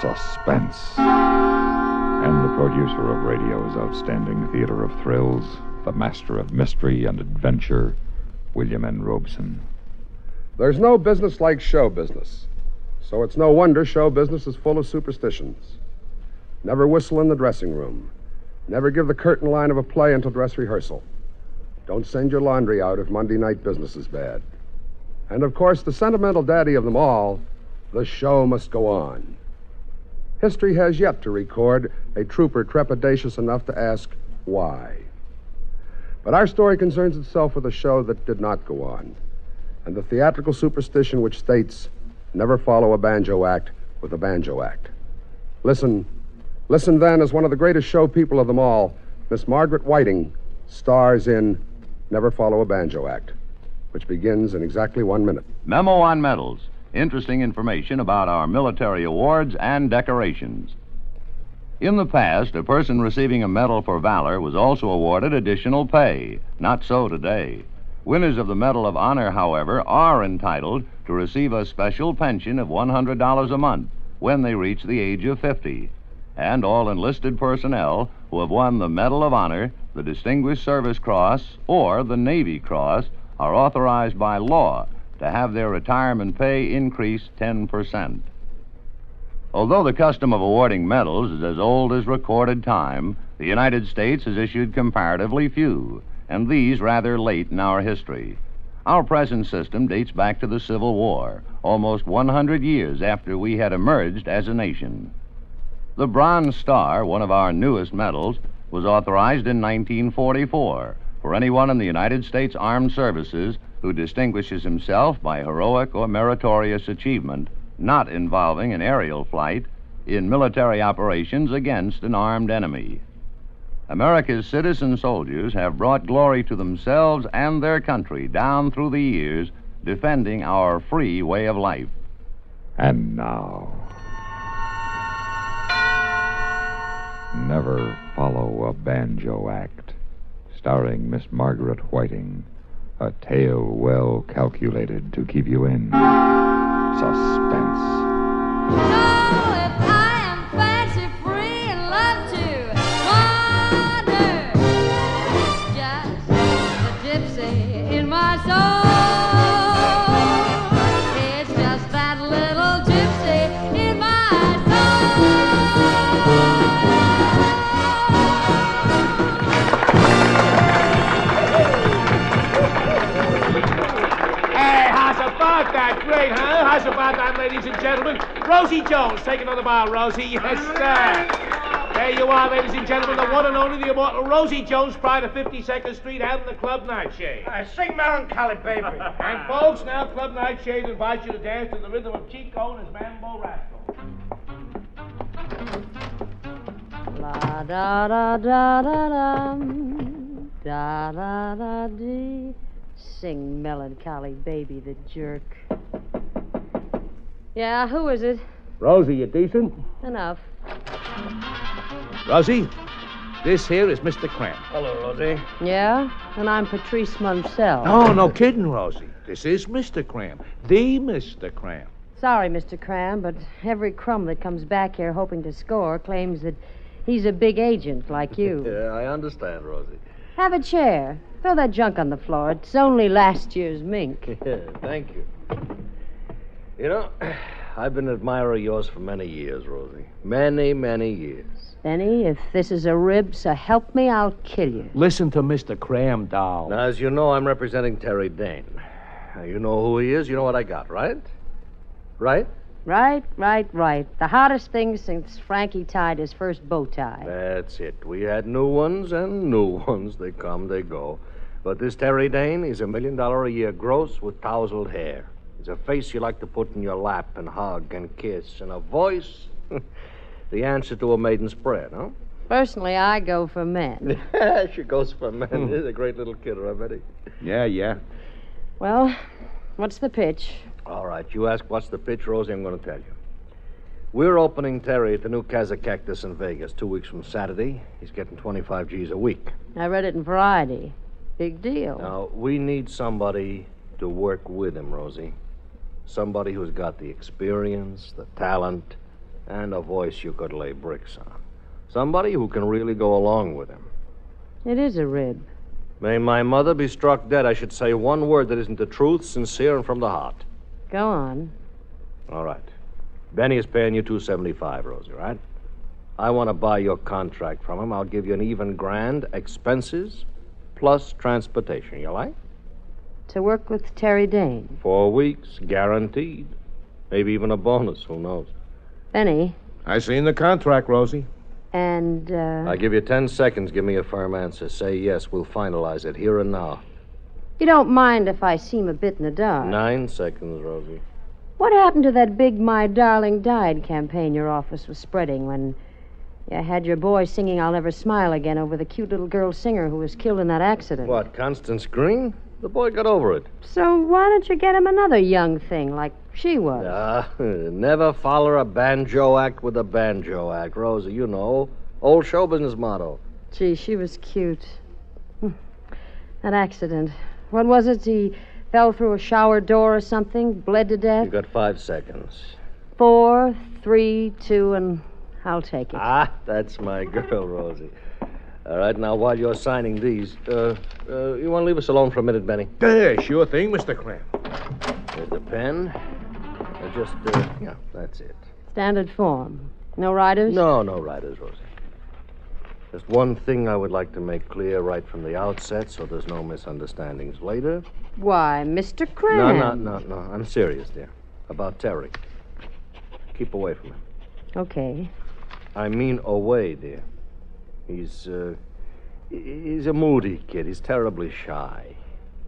suspense. And the producer of radio's outstanding theater of thrills, the master of mystery and adventure, William N. Robson. There's no business like show business. So it's no wonder show business is full of superstitions. Never whistle in the dressing room. Never give the curtain line of a play until dress rehearsal. Don't send your laundry out if Monday night business is bad. And of course, the sentimental daddy of them all, the show must go on. History has yet to record a trooper trepidatious enough to ask why. But our story concerns itself with a show that did not go on, and the theatrical superstition which states never follow a banjo act with a banjo act. Listen, listen then as one of the greatest show people of them all, Miss Margaret Whiting, stars in Never Follow a Banjo Act, which begins in exactly one minute. Memo on medals. Interesting information about our military awards and decorations. In the past, a person receiving a medal for valor was also awarded additional pay. Not so today. Winners of the Medal of Honor, however, are entitled to receive a special pension of $100 a month when they reach the age of 50. And all enlisted personnel who have won the Medal of Honor, the Distinguished Service Cross, or the Navy Cross are authorized by law to have their retirement pay increased 10%. Although the custom of awarding medals is as old as recorded time, the United States has issued comparatively few, and these rather late in our history. Our present system dates back to the Civil War, almost 100 years after we had emerged as a nation. The Bronze Star, one of our newest medals, was authorized in 1944 for anyone in the United States Armed Services who distinguishes himself by heroic or meritorious achievement not involving an aerial flight in military operations against an armed enemy. America's citizen soldiers have brought glory to themselves and their country down through the years, defending our free way of life. And now. Never Follow a Banjo Act, starring Miss Margaret Whiting. A tale well calculated to keep you in suspense. That's about that, ladies and gentlemen. Rosie Jones, take another bow, Rosie. Yes, sir. There you are, ladies and gentlemen, the one and only, the immortal Rosie Jones, pride of 52nd Street, out in the Club Nightshade. Uh, sing Melancholy Baby. and folks, now Club Nightshade invites you to dance to the rhythm of Chico and his Mambo Rascal. La da da da da da da da da dee. Sing Melancholy Baby the jerk. Yeah, who is it? Rosie, you decent? Enough. Rosie, this here is Mr. Cramp. Hello, Rosie. Yeah? And I'm Patrice Munsell. No, no kidding, Rosie. This is Mr. Cramp. The Mr. Cramp. Sorry, Mr. Cram, but every crumb that comes back here hoping to score claims that he's a big agent like you. yeah, I understand, Rosie. Have a chair. Throw that junk on the floor. It's only last year's mink. Yeah, thank you. You know, I've been an admirer of yours for many years, Rosie. Many, many years. Benny, if this is a rib, so help me, I'll kill you. Listen to Mr. Cram, doll. Now, as you know, I'm representing Terry Dane. Now, you know who he is. You know what I got, right? Right? Right, right, right. The hottest thing since Frankie tied his first bow tie. That's it. We had new ones and new ones. They come, they go. But this Terry Dane, he's a million dollar a year gross with tousled hair. He's a face you like to put in your lap and hug and kiss, and a voice. the answer to a maiden's prayer, huh? Personally, I go for men. she goes for men. Hmm. He's a great little kidder, I bet he. Yeah, yeah. Well, what's the pitch? All right, you ask what's the pitch, Rosie, I'm going to tell you. We're opening Terry at the new Casa Cactus in Vegas two weeks from Saturday. He's getting 25 G's a week. I read it in Variety. Big deal. Now, we need somebody to work with him, Rosie. Somebody who's got the experience, the talent, and a voice you could lay bricks on. Somebody who can really go along with him. It is a rib. May my mother be struck dead, I should say one word that isn't the truth, sincere, and from the heart. Go on. All right. Benny is paying you two seventy-five, Rosie, right? I want to buy your contract from him. I'll give you an even grand, expenses, plus transportation. You like? To work with Terry Dane. Four weeks, guaranteed. Maybe even a bonus, who knows? Benny, I seen the contract, Rosie. and, uh. I give you ten seconds. Give me a firm answer. Say yes. We'll finalize it here and now. You don't mind if I seem a bit in the dark. Nine seconds, Rosie. What happened to that big My Darling Died campaign your office was spreading when you had your boy singing I'll Never Smile Again over the cute little girl singer who was killed in that accident? What, Constance Green? The boy got over it. So why don't you get him another young thing like she was? Ah, never follow a banjo act with a banjo act, Rosie. You know, old show business motto. Gee, she was cute. Hmm. That accident. What was it? He fell through a shower door or something, bled to death? You got five seconds. Four, three, two, and I'll take it. Ah, that's my girl, Rosie. All right, now while you're signing these, uh, uh, you want to leave us alone for a minute, Benny? Yeah, sure thing, Mr. Cramp. There's the pen. Uh, just, uh, yeah, that's it. Standard form. No riders? No, no riders, Rosie. Just one thing I would like to make clear right from the outset so there's no misunderstandings later. Why, Mr. Cram. No, Cram. no, no, no. I'm serious, dear. About Terry. Keep away from him. Okay. I mean away, dear. He's, uh, he's a moody kid. He's terribly shy.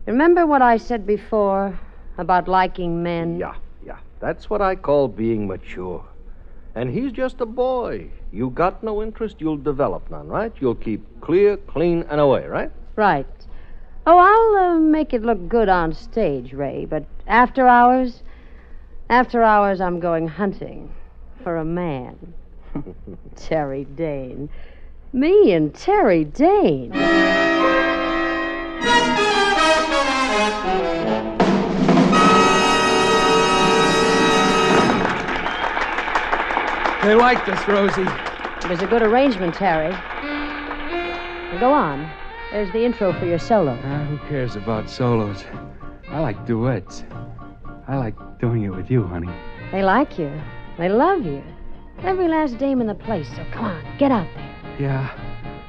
Remember what I said before about liking men? Yeah, yeah. That's what I call being mature. And he's just a boy. You got no interest, you'll develop none, right? You'll keep clear, clean, and away, right? Right. Oh, I'll uh, make it look good on stage, Ray, but after hours, after hours, I'm going hunting for a man. Terry Dane. Me and Terry Dane. They like this, Rosie. It was a good arrangement, Terry. Now go on. There's the intro for your solo. Uh, who cares about solos? I like duets. I like doing it with you, honey. They like you. They love you. Every last dame in the place, so come on, get out there. Yeah.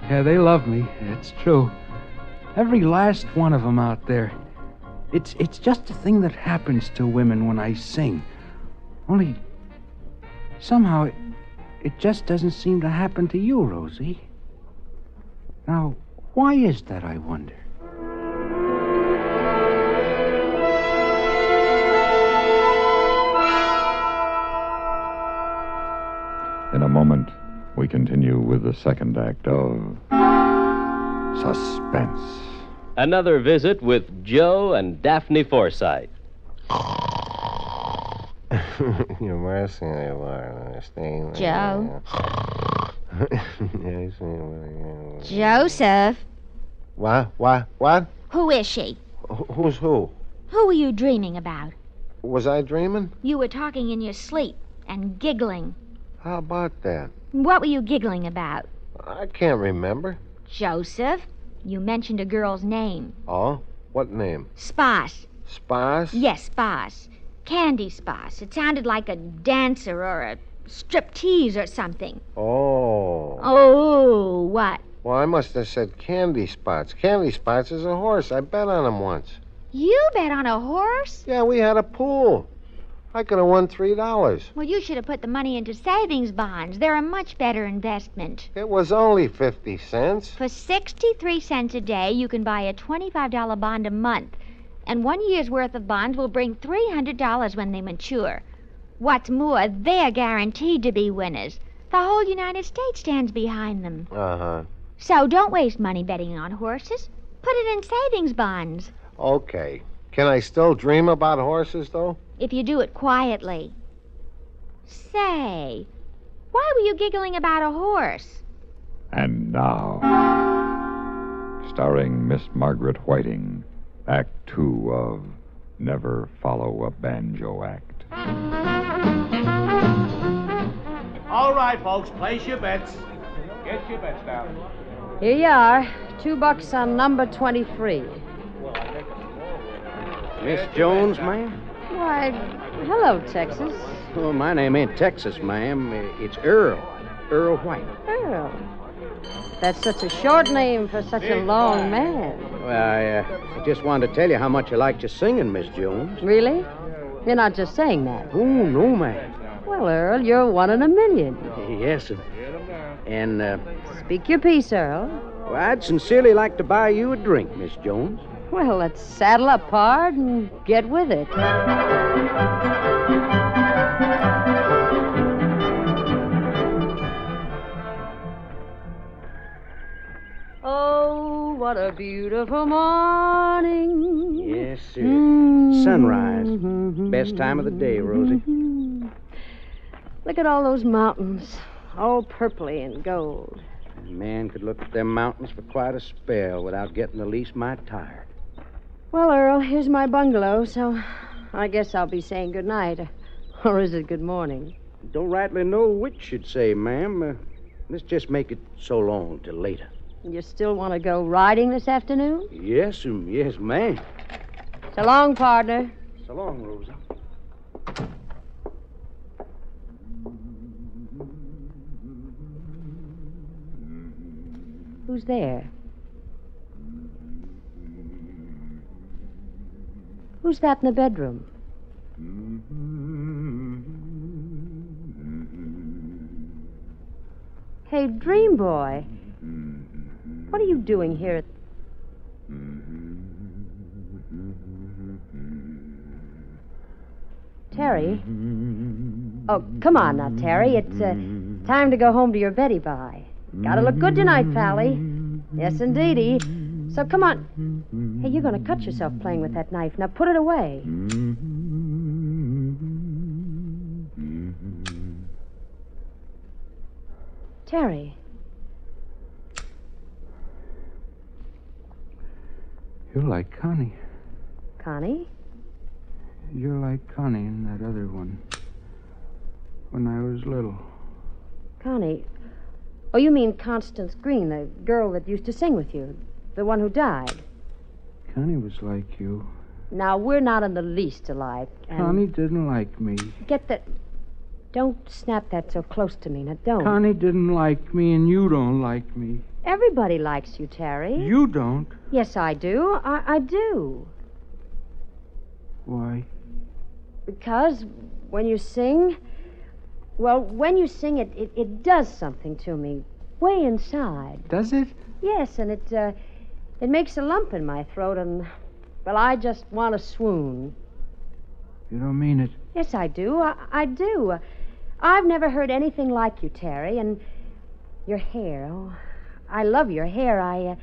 Yeah, they love me. It's true. Every last one of them out there. It's it's just a thing that happens to women when I sing. Only somehow it, it just doesn't seem to happen to you, Rosie. Now, why is that, I wonder? In a moment, we continue with the second act of Suspense. Another visit with Joe and Daphne Forsythe. You're mercy, I understand. Joe. Yes, I- Joseph, What? What? What? who is she? Wh- Who's who? Who were you dreaming about? Was I dreaming? You were talking in your sleep and giggling. How about that? What were you giggling about? I can't remember. Joseph, you mentioned a girl's name. Oh? What name? Spas. Spas? Yes, Spas. Candy Spas. It sounded like a dancer or a striptease or something. Oh. Oh, what? Well, I must have said candy spots. Candy spots is a horse. I bet on him once. You bet on a horse? Yeah, we had a pool. I could have won three dollars. Well, you should have put the money into savings bonds. They're a much better investment. It was only fifty cents. For 63 cents a day, you can buy a $25 bond a month. And one year's worth of bonds will bring $300 when they mature. What's more, they're guaranteed to be winners. The whole United States stands behind them. Uh huh. So don't waste money betting on horses. Put it in savings bonds. Okay. Can I still dream about horses, though? If you do it quietly. Say, why were you giggling about a horse? And now, starring Miss Margaret Whiting, Act Two of Never Follow a Banjo Act. All right, folks, place your bets. Get your bets down. Here you are. Two bucks on number 23. Miss Jones, ma'am? Why, hello, Texas. Oh, my name ain't Texas, ma'am. It's Earl. Earl White. Earl. That's such a short name for such a long man. Well, I, uh, I just wanted to tell you how much I liked your singing, Miss Jones. Really? You're not just saying that. Oh, no, ma'am. Well, Earl, you're one in a million. Yes. And, uh, Speak your piece, Earl. well, I'd sincerely like to buy you a drink, Miss Jones. Well, let's saddle up, Pard, and get with it. Oh, what a beautiful morning. Yes, sir. Mm. Sunrise. Best time of the day, Rosie. Look at all those mountains, all purply and gold. A man could look at them mountains for quite a spell without getting the least mite tired. Well, Earl, here's my bungalow, so I guess I'll be saying good night. Or is it good morning? Don't rightly know which you'd say, ma'am. Uh, let's just make it so long till later. You still want to go riding this afternoon? Yes, um, yes, ma'am. So long, partner. So long, Rosa. Who's there? Who's that in the bedroom? Hey, Dream Boy. What are you doing here at. Terry? Oh, come on now, Terry. It's uh, time to go home to your Betty Bye. Gotta look good tonight, Pally. Yes, indeedy. So come on. Hey, you're gonna cut yourself playing with that knife. Now put it away. Terry. You're like Connie. Connie? You're like Connie and that other one. When I was little. Connie. Oh, you mean Constance Green, the girl that used to sing with you, the one who died. Connie was like you. Now, we're not in the least alike. And Connie didn't like me. Get that. Don't snap that so close to me. Now, don't. Connie didn't like me, and you don't like me. Everybody likes you, Terry. You don't. Yes, I do. I, I do. Why? Because when you sing, well, when you sing, it, it, it does something to me, way inside. Does it? Yes, and it uh, it makes a lump in my throat, and well, I just want to swoon. You don't mean it. Yes, I do. I, I do. I've never heard anything like you, Terry, and your hair. Oh, I love your hair. I, uh,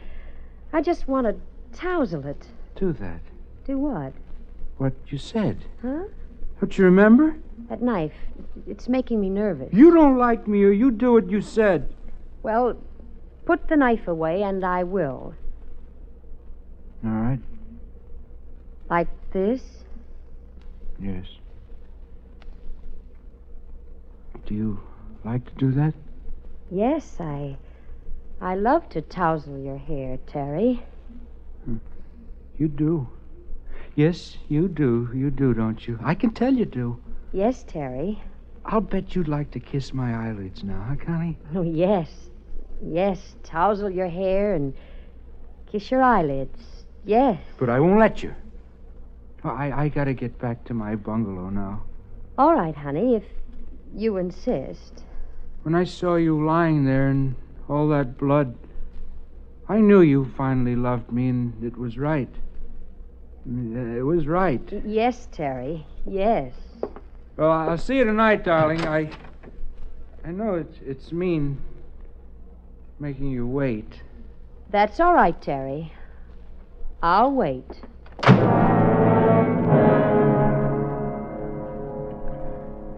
I just want to tousle it. Do that. Do what? What you said. Huh? Don't you remember? That knife. It's making me nervous. You don't like me, or you do what you said. Well, put the knife away, and I will. All right. Like this? Yes. Do you like to do that? Yes, I. I love to tousle your hair, Terry. Hmm. You do. Yes, you do. You do, don't you? I can tell you do. Yes, Terry. I'll bet you'd like to kiss my eyelids now, huh, Connie? Oh, yes. Yes, tousle your hair and kiss your eyelids. Yes. But I won't let you. I, I gotta get back to my bungalow now. All right, honey, if you insist. When I saw you lying there and all that blood, I knew you finally loved me, and it was right. It was right. Yes, Terry. Yes. Well, I'll see you tonight, darling. I, I know it's it's mean, making you wait. That's all right, Terry. I'll wait.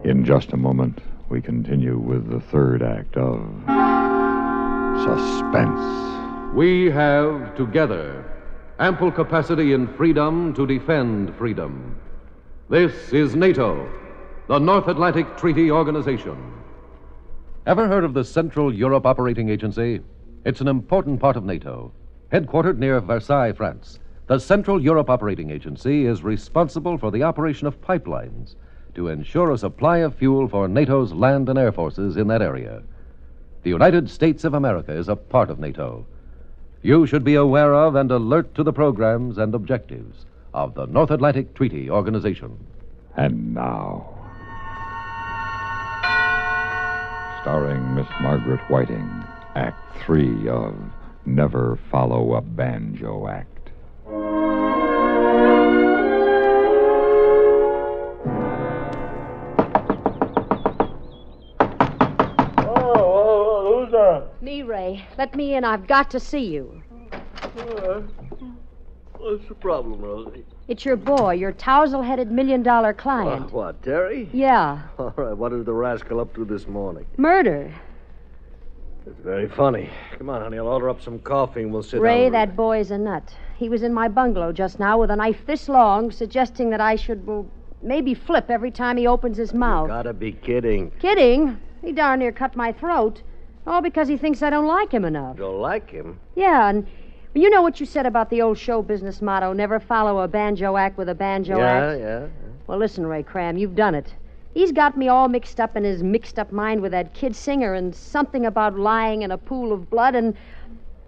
In just a moment, we continue with the third act of Suspense. We have together ample capacity and freedom to defend freedom. This is NATO, the North Atlantic Treaty Organization. Ever heard of the Central Europe Operating Agency? It's an important part of NATO. Headquartered near Versailles, France, the Central Europe Operating Agency is responsible for the operation of pipelines to ensure a supply of fuel for NATO's land and air forces in that area. The United States of America is a part of NATO. You should be aware of and alert to the programs and objectives of the North Atlantic Treaty Organization. And now, starring Miss Margaret Whiting, Act Three of Never Follow a Banjo Act. Oh, who's that? Me, Ray. Let me in. I've got to see you. What's the problem, Rosie? It's your boy, your tousle headed million dollar client. Uh, what, Terry? Yeah. All right, what is the rascal up to this morning? Murder. It's very funny. Come on, honey, I'll order up some coffee and we'll sit Ray, down. that boy's a nut. He was in my bungalow just now with a knife this long, suggesting that I should, well, maybe flip every time he opens his mouth. Gotta be kidding. Kidding? He darn near cut my throat. All because he thinks I don't like him enough. Don't like him? Yeah, and you know what you said about the old show business motto never follow a banjo act with a banjo act. yeah, yeah. Well, listen, Ray Cram, you've done it. He's got me all mixed up in his mixed up mind with that kid singer and something about lying in a pool of blood and.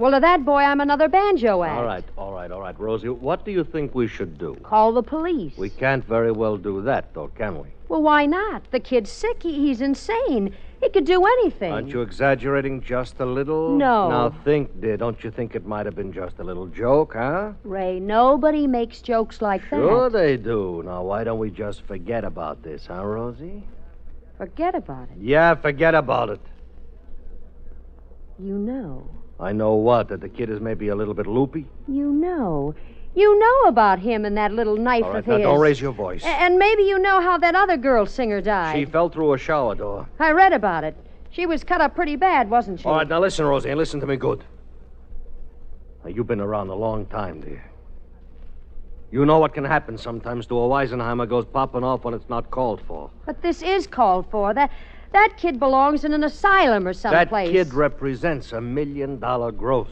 Well, to that boy, I'm another banjo act. All right, all right, all right. Rosie, what do you think we should do? Call the police. We can't very well do that, though, can we? Well, why not? The kid's sick. He, he's insane. He could do anything. Aren't you exaggerating just a little? No. Now think, dear. Don't you think it might have been just a little joke, huh? Ray, nobody makes jokes like Sure that. Sure they do. Now, why don't we just forget about this, huh, Rosie? Forget about it. Yeah, forget about it. You know. I know what, that the kid is maybe a little bit loopy? You know. You know about him and that little knife All right, of now his. don't raise your voice. A- And maybe you know how that other girl singer died. She fell through a shower door. I read about it. She was cut up pretty bad, wasn't she? All right, now listen, Rosie, and listen to me good. Now, you've been around a long time, dear. You know what can happen sometimes to a Weisenheimer goes popping off when it's not called for. But this is called for. That that kid belongs in an asylum or someplace. That kid represents a million dollar gross,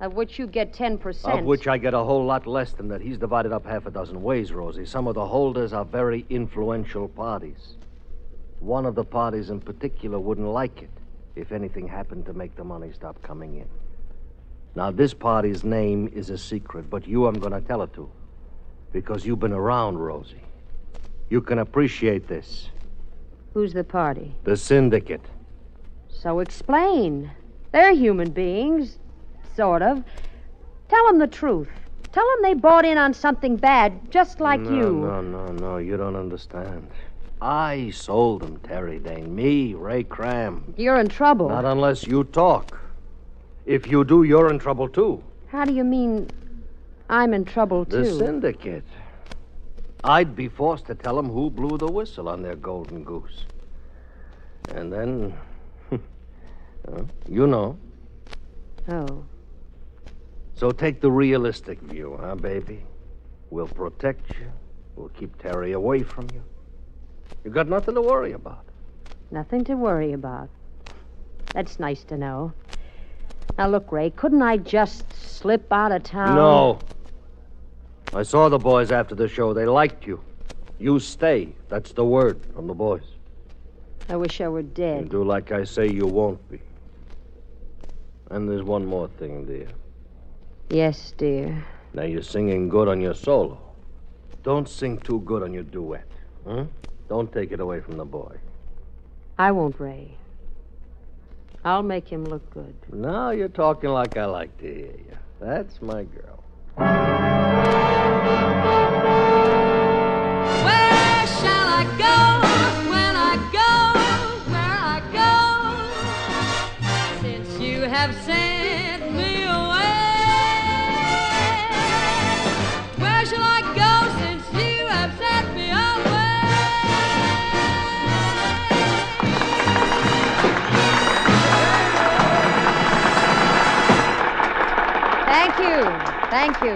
Of which you get 10%. of which I get a whole lot less than that. He's divided up half a dozen ways, Rosie. Some of the holders are very influential parties. One of the parties in particular wouldn't like it if anything happened to make the money stop coming in. Now, this party's name is a secret, but you I'm going to tell it to. Because you've been around, Rosie. You can appreciate this. Who's the party? The syndicate. So explain. They're human beings. Sort of. Tell them the truth. Tell them they bought in on something bad, just like no, you. No, no, no. You don't understand. I sold them, Terry Dane. Me, Ray Cram. You're in trouble. Not unless you talk. If you do, you're in trouble, too. How do you mean I'm in trouble, too? The syndicate. I'd be forced to tell them who blew the whistle on their golden goose. And then. you know. Oh. So take the realistic view, huh, baby? We'll protect you. We'll keep Terry away from you. You've got nothing to worry about. Nothing to worry about. That's nice to know. Now, look, Ray, couldn't I just slip out of town? No. I saw the boys after the show. They liked you. You stay. That's the word from the boys. I wish I were You dead. do like I say, you won't be. And there's one more thing, dear. Yes, dear. Now you're singing good on your solo. Don't sing too good on your duet. Huh? Don't take it away from the boy. I won't, Ray. I'll make him look good. Now you're talking like I like to hear you. That's my girl. Thank you.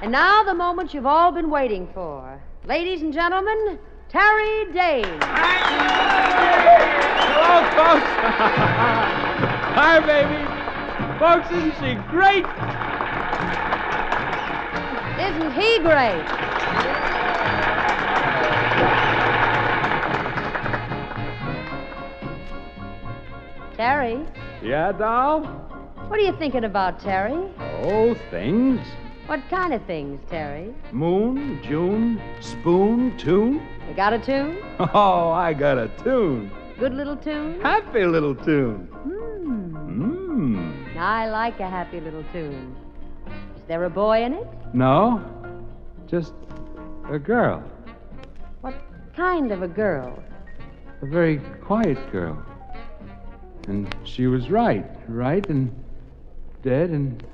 And now the moment you've all been waiting for. Ladies and gentlemen, Terry Dane. Hello, folks. Hi, baby. Folks, isn't she great? Isn't he great? Terry, Yeah, doll? what are you thinking about, Terry? Oh, things. What kind of things, Terry? Moon, June, spoon, tune. You got a tune? Oh, I got a tune. Good little tune? Happy little tune. Hmm. Mmm. I like a happy little tune. Is there a boy in it? No, just a girl. What kind of a girl? A very quiet girl. And she was right, right and dead and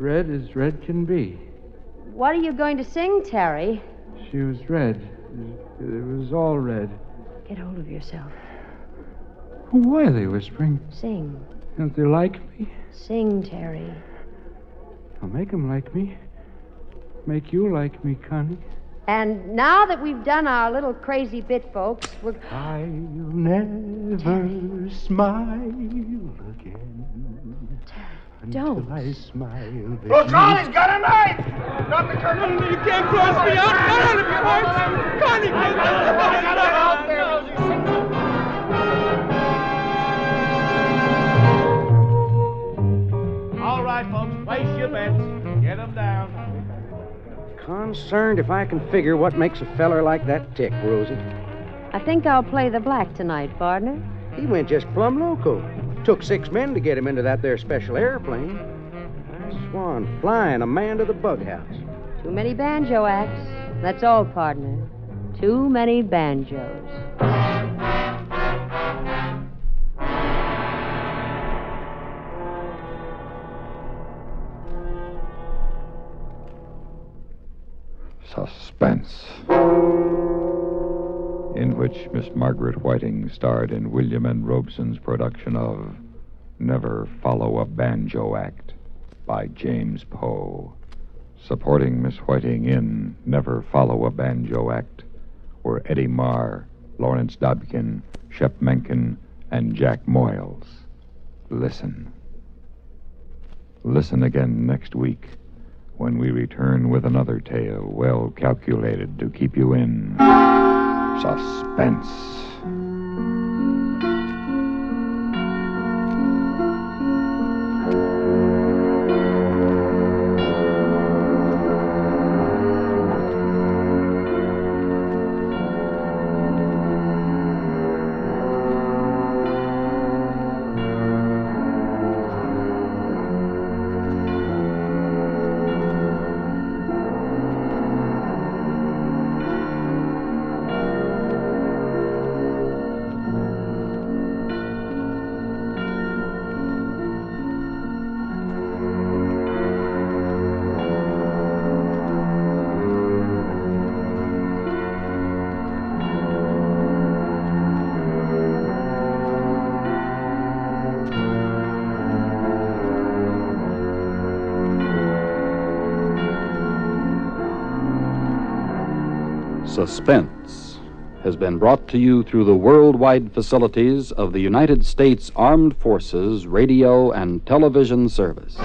red as red can be. What are you going to sing, Terry? She was red. It was all red. Get hold of yourself. Why are they whispering? Sing. Don't they like me? Sing, Terry. I'll make 'em like me. Make you like me, Connie. And now that we've done our little crazy bit, folks, we're. I'll never smile again. Don't. I smile. Oh, Charlie's got a knife! Not the curtain! You can't cross me out! Get out of your hearts! Connie! All right, folks, place your bets. Get 'em down. Concerned if I can figure what makes a feller like that tick, Rosie. I think I'll play the black tonight, partner. He went just plumb loco. Took six men to get him into that there special airplane. I swan, flying a man to the bug house. Too many banjo acts. That's all, partner. Too many banjos. Suspense. Which Miss Margaret Whiting starred in William N. Robson's production of Never Follow a Banjo Act by James Poe. Supporting Miss Whiting in Never Follow a Banjo Act were Eddie Marr, Lawrence Dobkin, Shep Menken, and Jack Moyles. Listen. Listen again next week when we return with another tale well calculated to keep you in suspense. Suspense has been brought to you through the worldwide facilities of the United States Armed Forces Radio and Television Service.